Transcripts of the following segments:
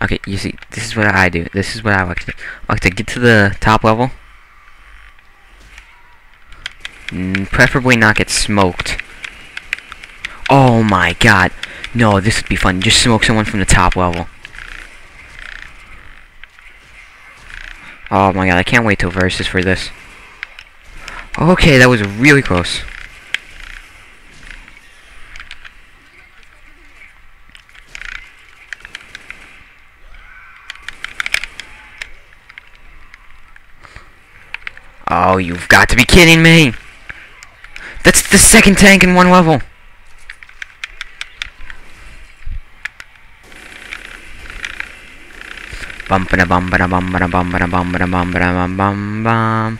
Okay, you see, this is what I do. This is what I like to do. I like to get to the top level. Mm, preferably not get smoked. Oh my god. No, this would be fun. Just smoke someone from the top level. Oh my god, I can't wait till versus for this. Okay, that was really close. Oh, you've got to be kidding me! That's the second tank in one level! Bum ba bum ba bum ba bum ba bum ba bum ba bum bum bum.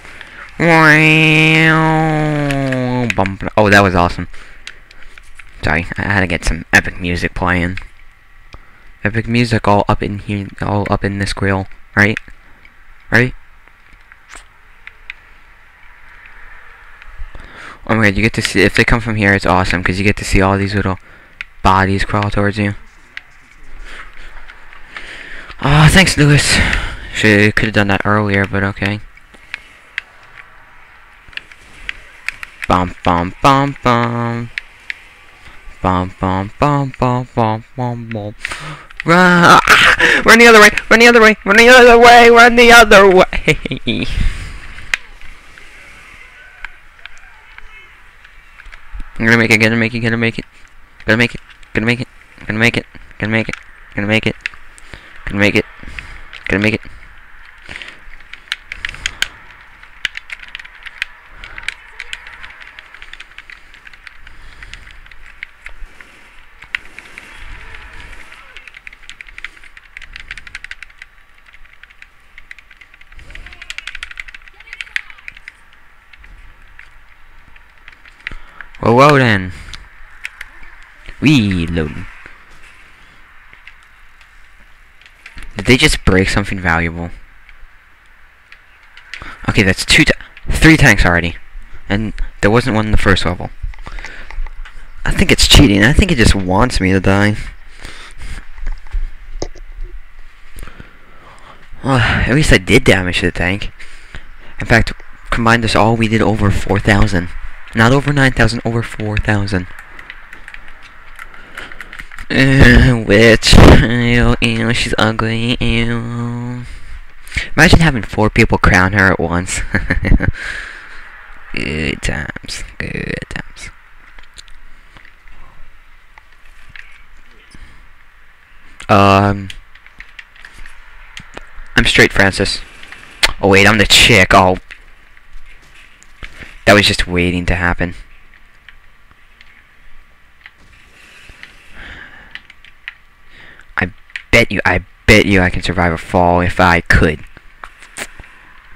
Bum Oh, that was awesome. Sorry, I had to get some epic music playing. Epic music all up in here, all up in this grill, right? Right? Oh my god, you get to see, if they come from here, it's awesome, because you get to see all these little bodies crawl towards you. Ah, oh, thanks, Louis. Should could have done that earlier, but okay. Bum bum bum bum. Bum bum bum bum bum bum bum. Run! Run the other way! Run the other way! Run the other way! Run the other way! I'm gonna make it, gonna make it, gonna make it, gonna make it, gonna make it, gonna make it, gonna make it, gonna make it. Gonna make it. Gonna make it. Oh, well, well then. Reloading. Did they just break something valuable? Okay, that's two, three tanks already. And there wasn't one in the first level. I think it's cheating. I think it just wants me to die. Well, at least I did damage the tank. In fact, combined this all, we did over 4,000. Not over 9,000, over 4,000. Uh, witch. Ew, ew, she's ugly. Ew. Imagine having four people crown her at once. good times. Good times. Um. I'm straight, Francis. Oh, wait, I'm the chick. Oh. That was just waiting to happen. I bet you, I bet you I can survive a fall if I could.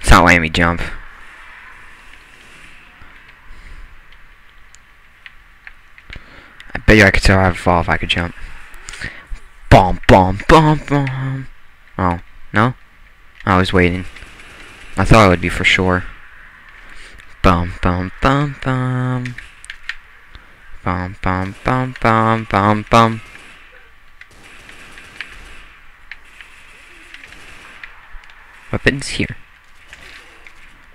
It's not letting me jump. I bet you I could survive a fall if I could jump. Bomb, bomb, bomb, bomb. Oh, no? I was waiting. I thought it would be for sure. Bum, bum, bum, bum. Bum, bum, bum, bum, bum, bum. Weapons here.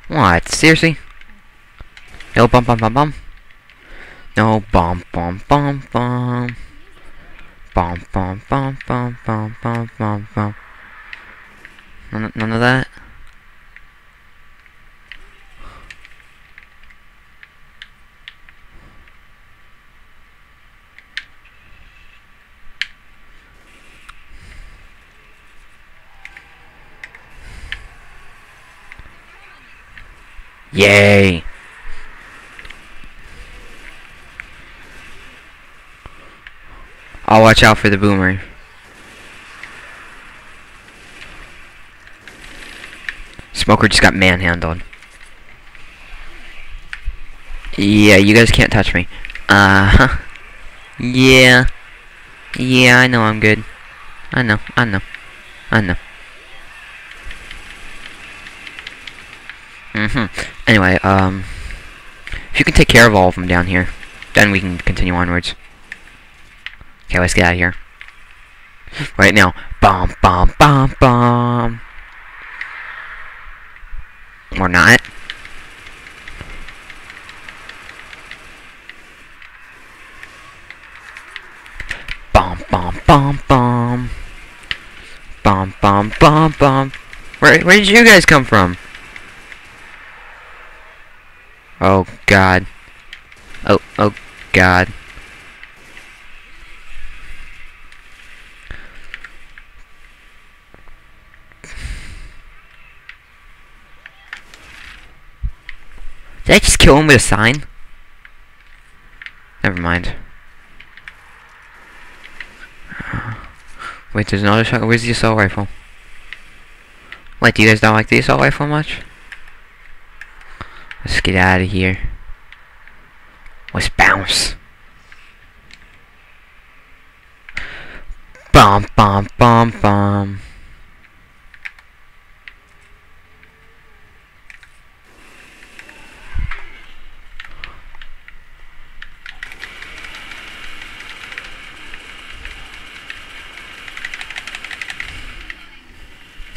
What? Seriously? No bum bum bum bum. No bomb bomb bomb. Bomb bomb bomb bomb bomb bomb bomb bomb. None, none of that. Yay! I'll watch out for the boomer. Smoker just got manhandled. Yeah, you guys can't touch me. Uh-huh. Yeah. Yeah, I know I'm good. I know, I know. I know. Mm-hmm. Anyway, um... If you can take care of all of them down here, then we can continue onwards. Okay, let's get out of here. Right now, Bomb, bomb, bomb, bomb. Or not. Bomb, bomb, bomb, bomb. Bomb, bomb, bomb, bomb. Where, where did you guys come from? Oh, God. Oh, oh, God. Did I just kill him with a sign? Never mind. Wait, there's another shot. Where's the assault rifle? Wait, do you guys not like the assault rifle much? Let's get out of here. Let's bounce. Bomb, bomb, bomb.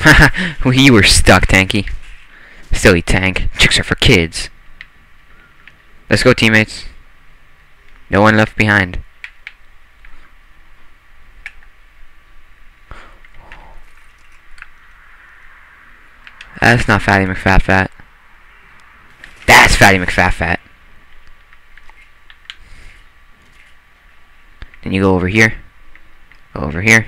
Haha, you were stuck, Tanky. Silly tank. Chicks are for kids. Let's go, teammates. No one left behind. That's not Fatty McFat Fat. That's Fatty McFat Fat. Then you go over here. Go over here.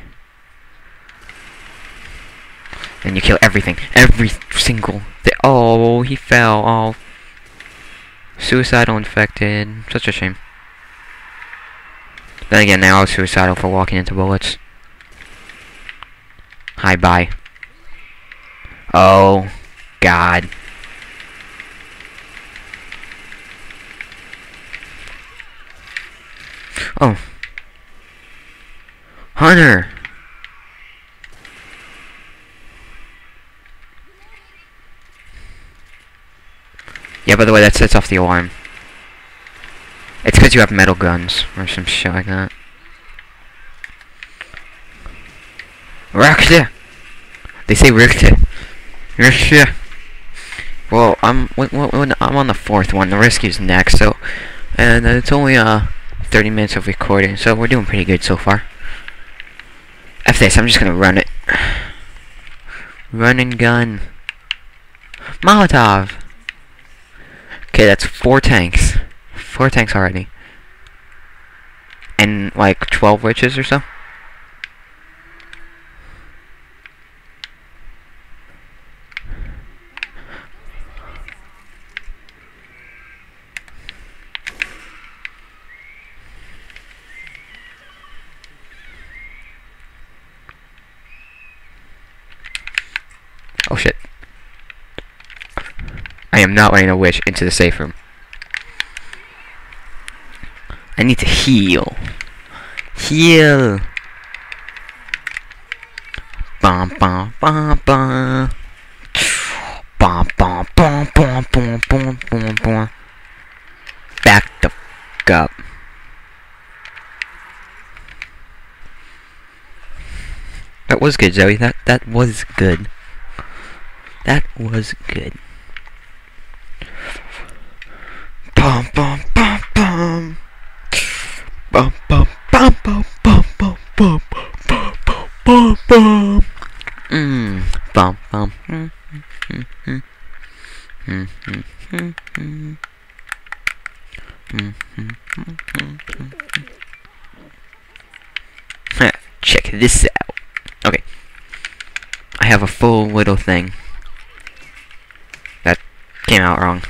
And you kill everything. Every single thing. Oh, he fell. Oh. Suicidal infected. Such a shame. Then again, now I was suicidal for walking into bullets. Hi, bye. Oh, God. Oh. Hunter! Yeah, by the way, that sets off the alarm. It's because you have metal guns, or some shit like that. Rakta! They say Rikta. Rikta. Well, I'm I'm on the fourth one. The rescue's next, so and it's only uh 30 minutes of recording, so we're doing pretty good so far. After this, I'm just gonna run it. Run and gun. Molotov. Okay, that's four tanks. Four tanks already. And like 12 witches or so. Oh shit. I am not letting a witch into the safe room. I need to heal. Heal. Bum bum bum bum. Bum bum bum bum bum bum bum bum. Back the fuck up. That was good, Zoey. That that was good. That was good. Bum bum bum bum. Bum bum bum bum bum bum bum bum bum bum bum. Mmm. Bum bum. Mm, mm, mm, mm, mm, mm, mm. Check this out. Okay. I have a full little thing. That came out wrong.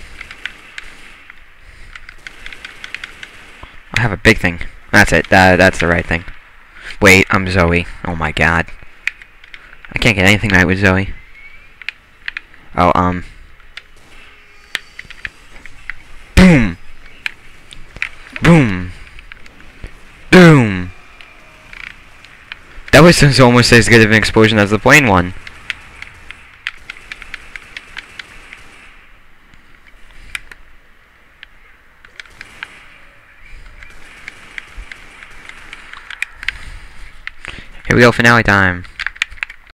I have a big thing. That's it. That, that's the right thing. Wait, I'm Zoey. Oh my god. I can't get anything right with Zoey. Oh, um. Boom! Boom! Boom! That was almost as good of an explosion as the plane one. real finale time.